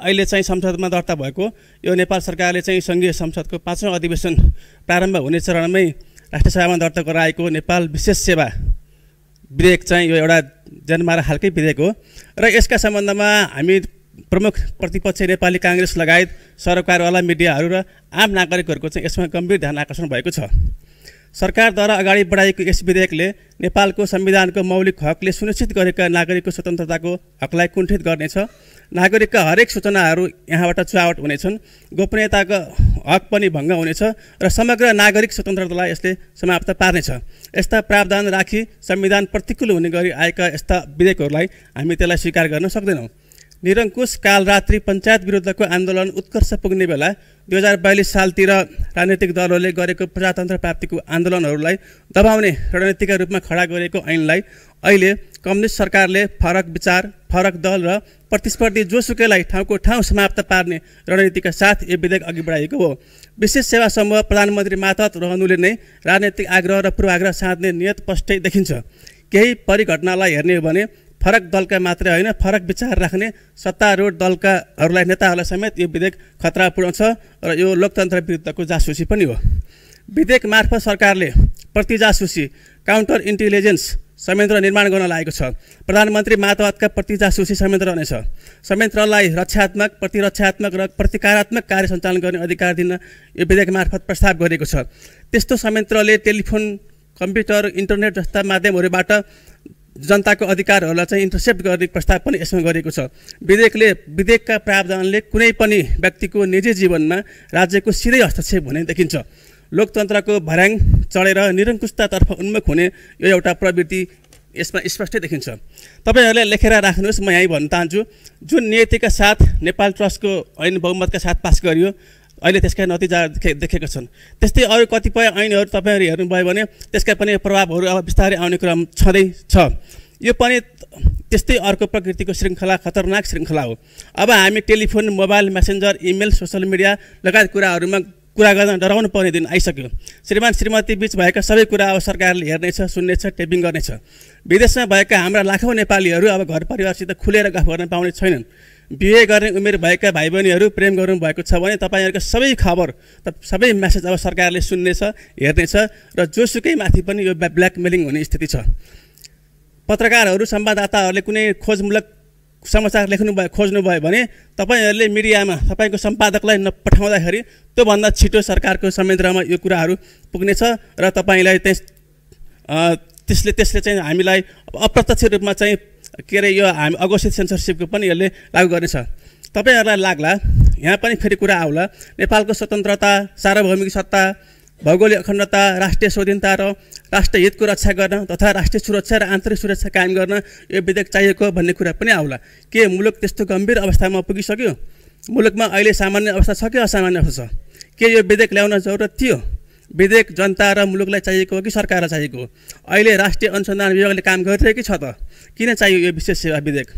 अहिले चाहिँ संसदमा दर्ता भएको यो नेपाल सरकारले चाहिँ सङ्घीय संसदको पाँचौँ अधिवेशन प्रारम्भ हुने चरणमै राष्ट्रिय सभामा दर्ता गराएको नेपाल विशेष सेवा विधेयक चाहिँ यो एउटा जन्माएर हालकै विधेयक हो। र यसका सम्बन्धमा हामी प्रमुख प्रतिपक्ष नेपाली काङ्ग्रेस लगायत सरकारवाला मिडियाहरू र आम नागरिकहरूको चाहिँ यसमा गम्भीर ध्यान आकर्षण भएको छ। सरकारद्वारा अगाडि बढाइएको यस विधेयकले नेपालको संविधानको मौलिक हकले सुनिश्चित गरेका नागरिकको स्वतन्त्रताको हकलाई कुण्ठित गर्नेछ। नागरिकका हरेक सूचनाहरू यहाँबाट चुहावट हुनेछन्। गोपनीयताको हक पनि भङ्ग हुनेछ र समग्र नागरिक स्वतन्त्रतालाई यसले समाप्त पार्नेछ। यस्ता प्रावधान राखी संविधान प्रतिकूल हुने गरी आएका यस्ता विधेयकहरूलाई हामी त्यसलाई स्वीकार गर्न सक्दैनौँ। निरङ्कुश कालरात्रि पञ्चायत विरुद्धको आन्दोलन उत्कर्ष पुग्ने बेला दुई हजार बयालिस सालतिर राजनैतिक दलहरूले गरेको प्रजातन्त्र प्राप्तिको आन्दोलनहरूलाई दबाउने रणनीतिका रूपमा खडा गरेको ऐनलाई अहिले कम्युनिस्ट सरकारले फरक विचार फरक दल र प्रतिस्पर्धी जोसुकैलाई ठाउँको ठाउँ समाप्त पार्ने रणनीतिका साथ यो विधेयक अघि बढाएको हो। विशेष सेवा समूह प्रधानमन्त्री मातहत रहनुले नै राजनैतिक आग्रह र पूर्वाग्रह साध्ने नियत स्पष्टै देखिन्छ। केही परिघटनालाई हेर्ने हो भने फरक दलका मात्रै होइन फरक विचार राख्ने सत्तारूढ दलकाहरूलाई नेताहरूलाई समेत यो विधेयक खतरा पुर्याउँछ र यो लोकतन्त्र विरुद्धको जासुसी पनि हो। विधेयक मार्फत सरकारले प्रति जासुसी काउन्टर इन्टेलिजेन्स संयन्त्र निर्माण गर्न लागेको छ। प्रधानमन्त्री मातहतका प्रति जासुसी संयन्त्र रहनेछ संयन्त्रलाई रक्षात्मक प्रतिरक्षात्मक र प्रतिकारात्मक कार्य सञ्चालन गर्ने अधिकार दिन यो विधेयक मार्फत प्रस्ताव गरिएको छ। त्यस्तो संयन्त्रले टेलिफोन कम्प्युटर इन्टरनेट जस्ता माध्यमहरूबाट जनताको अधिकारहरूलाई चाहिँ इन्टरसेप्ट गर्ने प्रस्ताव पनि यसमा गरिएको छ। विधेयकले विधेयकका प्रावधानले कुनै पनि व्यक्तिको निजी जीवनमा राज्यको सिधै हस्तक्षेप हुने देखिन्छ। लोकतन्त्रको भर्याङ चढेर निरङ्कुशतातर्फ उन्मुख हुने यो एउटा प्रवृत्ति यसमा स्पष्टै देखिन्छ। तपाईँहरूले लेखेर राख्नुहोस् म यहीँ भन्न चाहन्छु। जुन नियतिका साथ नेपाल ट्रस्टको ऐन बहुमतका साथ पास गरियो अहिले त्यसका नतिजा देखे देखेका छन्। त्यस्तै अरू कतिपय ऐनहरू तपाईँहरू हेर्नुभयो भने त्यसका पनि प्रभावहरू अब बिस्तारै आउने क्रम छँदैछ यो पनि त्यस्तै अर्को प्रकृतिको श्रृङ्खला खतरनाक श्रृङ्खला हो। अब हामी telephone mobile messenger email social media लगायत कुराहरूमा कुरा गर्न डराउनु पर्ने दिन आइसक्यो। श्रीमान श्रीमती बिच भएका सबै कुरा अब सरकारले हेर्नेछ सुन्नेछ टेपिङ गर्नेछ। विदेशमा भएका हाम्रा लाखौँ नेपालीहरू अब घर परिवारसित खुलेर गफ गर्न पाउने छैनन्। बिहे गर्ने उमेर भएका भाइ बहिनीहरू प्रेम गर्नुभएको छ भने तपाईँहरूको सबै खबर त सबै म्यासेज अब सरकारले सुन्नेछ हेर्नेछ र जोसुकै माथि पनि यो ब्ल्याकमेलिङ हुने स्थिति छ। पत्रकारहरू संवाददाताहरूले कुनै खोजमूलक समाचार लेख्नु भयो खोज्नुभयो भने तपाईँहरूले मिडियामा तपाईँको सम्पादकलाई नपठाउँदाखेरि त्योभन्दा छिटो सरकारको संयन्त्रमा यो कुराहरू पुग्नेछ र तपाईँलाई त्यस त्यसले त्यसले चाहिँ हामीलाई अप्रत्यक्ष रूपमा चाहिँ के अरे यो हामी अघोषित सेन्सरसिपको पनि यसले लागू गर्नेछ तपाईँहरूलाई लाग्ला यहाँ पनि फेरि कुरा आउला नेपालको स्वतन्त्रता सार्वभौमिक सत्ता भौगोलिक अखण्डता राष्ट्रिय स्वाधीनता र राष्ट्रिय हितको रक्षा गर्न तथा राष्ट्रिय सुरक्षा र आन्तरिक सुरक्षा कायम गर्न यो विधेयक चाहिएको भन्ने कुरा पनि आउला। के मुलुक त्यस्तो गम्भीर अवस्थामा पुगिसक्यो? मुलुकमा अहिले सामान्य अवस्था छ कि असामान्य अवस्था छ? के यो विधेयक ल्याउन जरुरत थियो? विधेयक जनता र मुलुकलाई चाहिएको हो कि सरकारलाई चाहिएको हो? अहिले राष्ट्रिय अनुसन्धान विभागले काम गरिरहेकै छ त। किन चाहियो यो विशेष सेवा विधेयक?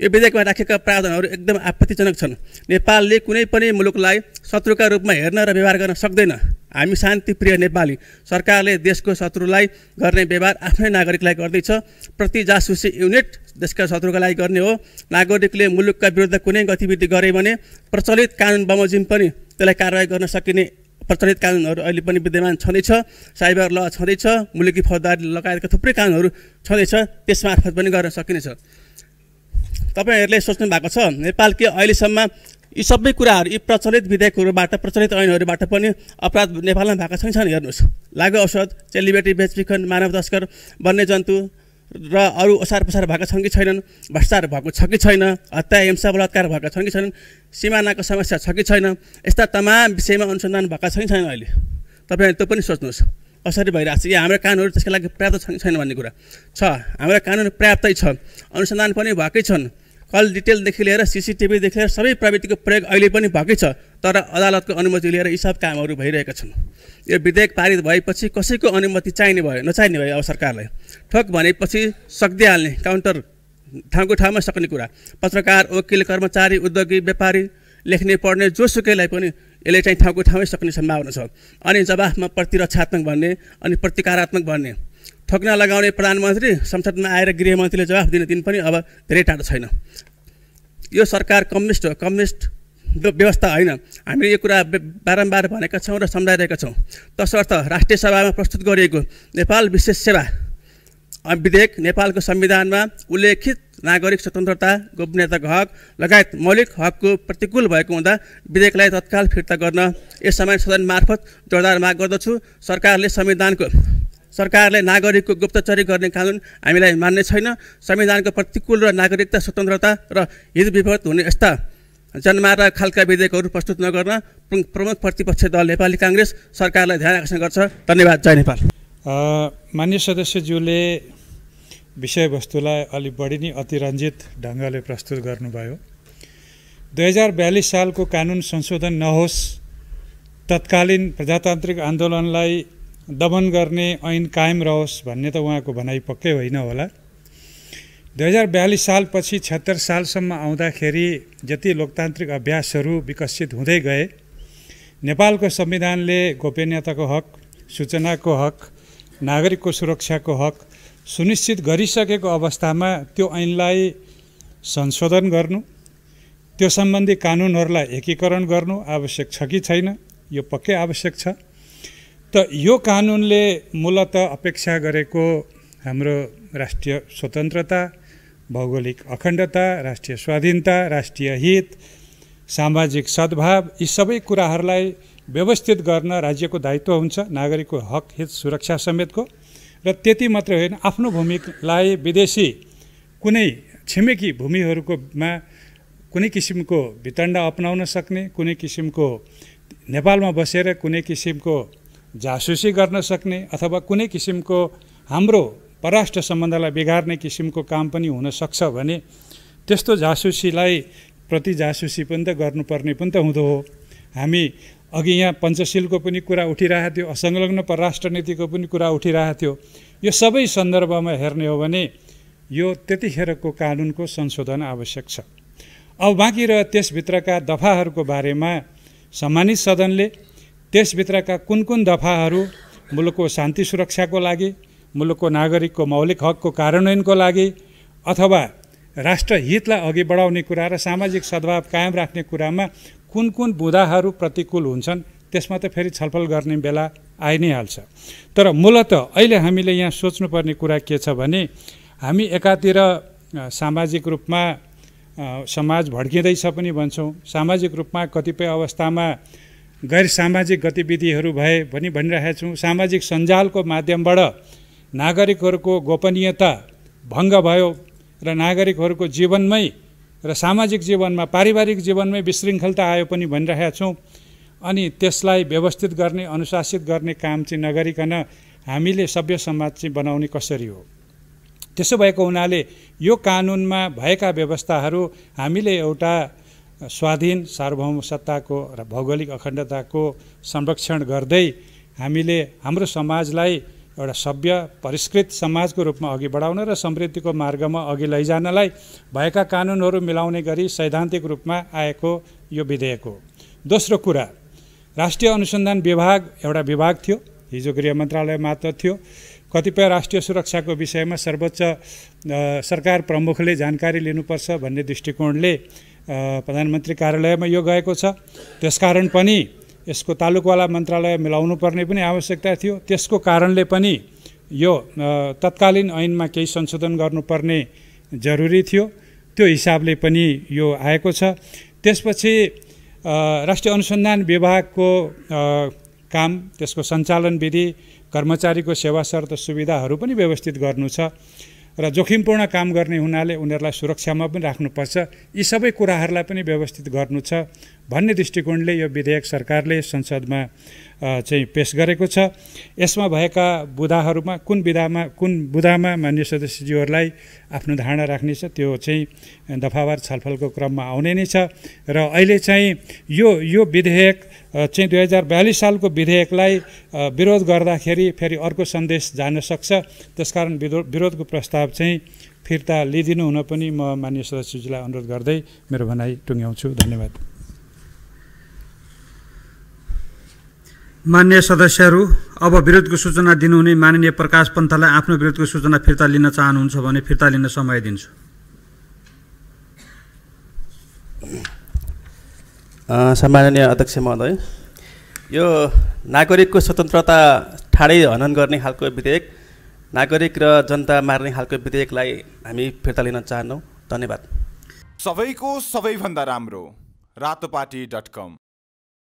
यो विधेयकमा राखेका प्रावधानहरू एकदम आपत्तिजनक छन्। नेपालले कुनै पनि मुलुकलाई शत्रुका रूपमा हेर्न र व्यवहार गर्न सक्दैन। हामी शान्तिप्रिय नेपाली। सरकारले देशको शत्रुलाई गर्ने व्यवहार आफ्नै नागरिकलाई गर्दैछ। प्रति जासुसी युनिट देशका शत्रुका लागि गर्ने हो। नागरिकले मुलुकका विरुद्ध कुनै गतिविधि गरे भने प्रचलित कानुन बमोजिम पनि त्यसलाई कारवाही गर्न सकिने प्रचलित कानुनहरू अहिले पनि विद्यमान छँदैछ। साइबर ल छँदैछ। मुलुकी फौजदारी लगायतका थुप्रै कानुनहरू छँदैछ। त्यसमार्फत पनि गर्न सकिनेछ। तपाईँहरूले सोच्नु भएको छ नेपाल के अहिलेसम्म यी सबै कुराहरू यी प्रचलित विधेयकहरूबाट प्रचलित ऐनहरूबाट पनि अपराध नेपालमा भएको छैन छैन? हेर्नुहोस्। लागु औषध चेलीबेटी बेचबिखन मानव तस्कर वन्यजन्तु र अरू ओसार पसार भएका छन् कि छैनन् भ्रष्टाचार भएको छ कि छैन हत्या हिंसा बलात्कार भएका छन् कि छैनन् सिमानाको समस्या छ कि छैन यस्ता तमाम विषयमा अनुसन्धान भएका छन् छैन अहिले? तपाईँहरू त्यो पनि सोच्नुहोस् कसरी भइरहेको छ या हाम्रो कानुनहरू त्यसको लागि पर्याप्त छन् छैन भन्ने कुरा। छ हाम्रो कानुन पर्याप्तै छ। अनुसन्धान पनि भएकै छन्। कल डिटेलदेखि लिएर सिसिटिभीदेखि लिएर सबै प्रविधिको प्रयोग अहिले पनि भएकै छ तर अदालतको अनुमति लिएर यी सब कामहरू भइरहेका छन्। यो विधेयक पारित भएपछि कसैको अनुमति चाहिने भयो नचाहिने भयो अब सरकारलाई? ठोक भनेपछि सक्दिहाल्ने काउन्टर ठाउँको ठाउँमा सक्ने कुरा। पत्रकार वकिल कर्मचारी उद्योगी व्यापारी लेख्ने पढ्ने जोसुकैलाई पनि यसले चाहिँ ठाउँको ठाउँमै सक्ने सम्भावना छ। अनि जवाफमा प्रतिरक्षात्मक भन्ने अनि प्रतिकारात्मक भन्ने ठोक्न लगाउने प्रधानमन्त्री संसदमा आएर गृहमन्त्रीले जवाफ दिने दिन पनि अब धेरै टाढो छैन। यो सरकार कम्युनिस्ट हो कम्युनिस्ट व्यवस्था होइन। हामीले यो कुरा बारम्बार भनेका छौँ र सम्झाइरहेका छौँ। तसर्थ राष्ट्रिय सभामा प्रस्तुत गरिएको नेपाल विशेष सेवा विधेयक नेपालको संविधानमा उल्लेखित नागरिक स्वतन्त्रता गोपनीयताको हक लगायत मौलिक हकको प्रतिकूल भएको हुँदा विधेयकलाई तत्काल फिर्ता गर्न यस समय सदन मार्फत जोरदार माग गर्दछु। सरकारले संविधानको सरकारले नागरिकको गुप्तचरी गर्ने कानुन हामीलाई मान्ने छैन। संविधानको प्रतिकूल र नागरिकता स्वतन्त्रता र हित विपरीत हुने यस्ता जन्माएर खालका विधेयकहरू प्रस्तुत नगर्न प्रमुख प्रतिपक्ष दल नेपाली काङ्ग्रेस सरकारलाई ध्यान आकर्षण गर्छ। धन्यवाद। जय नेपाल। मान्य सदस्यज्यूले विषयवस्तुलाई अलिक बढी नै अतिरञ्जित ढङ्गले प्रस्तुत गर्नुभयो। दुई हजार बयालिस सालको कानुन संशोधन नहोस् तत्कालीन प्रजातान्त्रिक आन्दोलनलाई दमन गर्ने ऐन कायम रहोस् भन्ने त उहाँको भनाइ पक्कै होइन होला। दुई हजार बयालिस सालपछि छत्तर सालसम्म आउँदाखेरि जति लोकतान्त्रिक अभ्यासहरू विकसित हुँदै गए नेपालको संविधानले गोपनीयताको हक सूचनाको हक नागरिकको सुरक्षाको हक सुनिश्चित गरिसकेको अवस्थामा त्यो ऐनलाई संशोधन गर्नु त्यो सम्बन्धी कानुनहरूलाई एकीकरण गर्नु आवश्यक छ कि छैन यो पक्कै आवश्यक छ। त यो कानुनले मूलत अपेक्षा गरेको हाम्रो राष्ट्रिय स्वतन्त्रता भौगोलिक अखण्डता राष्ट्रिय स्वाधीनता राष्ट्रिय हित सामाजिक सद्भाव यी सबै कुराहरूलाई व्यवस्थित गर्न राज्यको दायित्व हुन्छ नागरिकको हक हित सुरक्षा समेतको। र त्यति मात्रै होइन आफ्नो भूमिलाई विदेशी कुनै छिमेकी भूमिहरूकोमा कुनै किसिमको वितण्ड अपनाउन सक्ने कुनै किसिमको नेपालमा बसेर कुनै किसिमको जासुसी गर्न सक्ने अथवा कुनै किसिमको हाम्रो परराष्ट्र सम्बन्धलाई बिगार्ने किसिमको काम पनि हुनसक्छ भने त्यस्तो जासुसीलाई प्रति जासुसी पनि त गर्नुपर्ने पनि त हुँदो हो। हामी अघि यहाँ पञ्चशीलको पनि कुरा उठिरहेको थियो असंलग्न परराष्ट्र नीतिको पनि कुरा उठिरहेको थियो। यो सबै सन्दर्भमा हेर्ने हो भने यो त्यतिखेरको कानुनको संशोधन आवश्यक छ। अब बाँकी र त्यसभित्रका दफाहरूको बारेमा सम्मानित सदनले त्यसभित्रका कुन कुन दफाहरू मुलुकको शान्ति सुरक्षाको लागि मुलुकको नागरिकको मौलिक हकको कार्यान्वयनको लागि अथवा राष्ट्र हितलाई अघि बढाउने कुरा र सामाजिक सद्भाव कायम राख्ने कुरामा कुन कुन बुँदाहरू प्रतिकूल हुन्छन् त्यसमा त फेरि छलफल गर्ने बेला आइ नै हाल्छ। तर मूलत अहिले हामीले यहाँ सोच्नुपर्ने कुरा के छ भने हामी एकातिर सामाजिक रूपमा समाज भड्किँदैछ पनि भन्छौँ। सामाजिक रूपमा कतिपय अवस्थामा गैर सामाजिक गतिविधिहरू भए भनी भनिरहेका छौँ सामाजिक सञ्जालको माध्यमबाट नागरिकहरूको गोपनीयता भङ्ग भयो र नागरिकहरूको जीवनमै र सामाजिक जीवनमा पारिवारिक जीवनमै विशृङ्खलता आयो पनि भनिरहेका छौँ। अनि त्यसलाई व्यवस्थित गर्ने अनुशासित गर्ने काम चाहिँ नगरिकन हामीले सभ्य समाज चाहिँ बनाउने कसरी हो? त्यसो भएको हुनाले यो कानुनमा भएका व्यवस्थाहरू हामीले एउटा स्वाधीन सार्वभौम सत्ताको र भौगोलिक अखण्डताको संरक्षण गर्दै हामीले हाम्रो समाजलाई एउटा सभ्य परिष्कृत समाजको रूपमा अघि बढाउन र समृद्धिको मार्गमा अघि लैजानलाई भएका कानुनहरू मिलाउने गरी सैद्धान्तिक रूपमा आएको यो विधेयक हो। दोस्रो कुरा राष्ट्रिय अनुसन्धान विभाग एउटा विभाग थियो हिजो गृह मन्त्रालय मात्र थियो। कतिपय राष्ट्रिय सुरक्षाको विषयमा सर्वोच्च सरकार प्रमुखले जानकारी लिनुपर्छ भन्ने दृष्टिकोणले प्रधानमन्त्री कार्यालयमा यो गएको छ। त्यसकारण पनि यसको तालुकवाला मन्त्रालय मिलाउनु पर्ने पनि आवश्यकता थियो। त्यसको कारणले पनि यो तत्कालीन ऐनमा केही संशोधन गर्नुपर्ने जरुरी थियो। त्यो हिसाबले पनि यो आएको छ। त्यसपछि राष्ट्रिय अनुसन्धान विभागको काम त्यसको सञ्चालन विधि कर्मचारीको सेवा शर्त सुविधाहरू पनि व्यवस्थित गर्नु छ। र जोखिमपूर्ण काम गर्ने हुनाले उनीहरूलाई सुरक्षामा पनि राख्नुपर्छ। यी सबै कुराहरूलाई पनि व्यवस्थित गर्नु छ। भन्ने दृष्टिकोणले यो विधेयक सरकारले संसदमा चाहिँ पेस गरेको छ। यसमा भएका बुदाहरूमा कुन विधामा कुन बुदामा मान्य सदस्यज्यूहरूलाई आफ्नो धारणा राख्ने छ त्यो चाहिँ दफावार छलफलको क्रममा आउने नै छ। र अहिले चाहिँ यो यो विधेयक चाहिँ दुई हजार बयालिस सालको विधेयकलाई विरोध गर्दाखेरि फेरि अर्को सन्देश जान सक्छ। त्यसकारण विरोधको प्रस्ताव चाहिँ फिर्ता लिइदिनु हुन पनि म मान्य सदस्यजीलाई अनुरोध गर्दै मेरो भनाइ टुङ्ग्याउँछु। धन्यवाद। मान्य सदस्यहरू अब विरोधको सूचना दिनुहुने माननीय प्रकाश पन्थलाई आफ्नो विरोधको सूचना फिर्ता लिन चाहनुहुन्छ भने फिर्ता लिन समय दिन्छु। सम्माननीय अध्यक्ष महोदय यो नागरिकको स्वतन्त्रता ठाडै हनन गर्ने खालको विधेयक नागरिक र जनता मार्ने खालको विधेयकलाई हामी फिर्ता लिन चाहन्नौँ। धन्यवाद। सबैको सबैभन्दा राम्रो रातोपाटी डट कम।